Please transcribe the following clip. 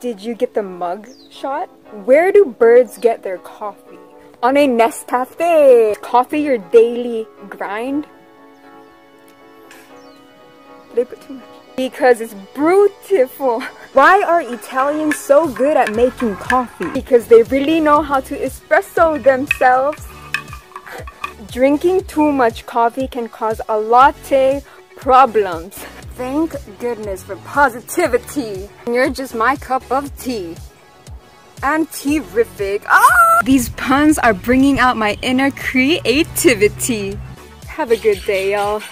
Did you get the mug shot? Where do birds get their coffee? On a Nescafe! Coffee your daily grind? They put too much. Because it's beautiful. Why are Italians so good at making coffee? Because they really know how to espresso themselves. Drinking too much coffee can cause a latte problems. Thank goodness for positivity. You're just my cup of tea. And terrific. Ah! These puns are bringing out my inner creativity. Have a good day, y'all.